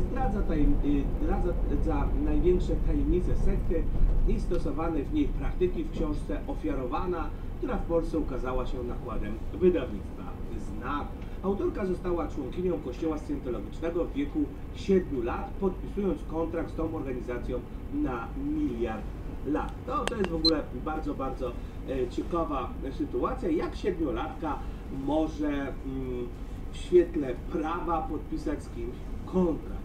Zdradza, tajem, y, zdradza za największe tajemnice sekty i stosowane w niej praktyki w książce Ofiarowana, która w Polsce ukazała się nakładem wydawnictwa Znak. Autorka została członkinią Kościoła Scientologicznego w wieku 7 lat, podpisując kontrakt z tą organizacją na miliard lat. No, to jest w ogóle bardzo, bardzo e, ciekawa sytuacja, jak siedmiolatka może mm, w świetle prawa podpisać z kimś kontrakt.